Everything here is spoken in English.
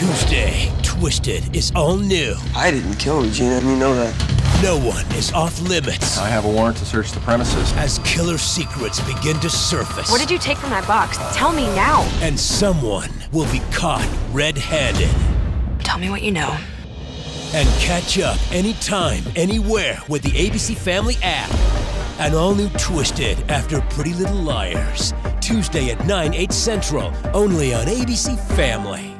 Tuesday, Twisted is all new. I didn't kill Regina, you know that. No one is off limits I have a warrant to search the premises. as killer secrets begin to surface. What did you take from that box? Tell me now. And someone will be caught red handed. Tell me what you know. And catch up anytime, anywhere with the ABC Family app. An all new Twisted after Pretty Little Liars. Tuesday at 9, 8 central, only on ABC Family.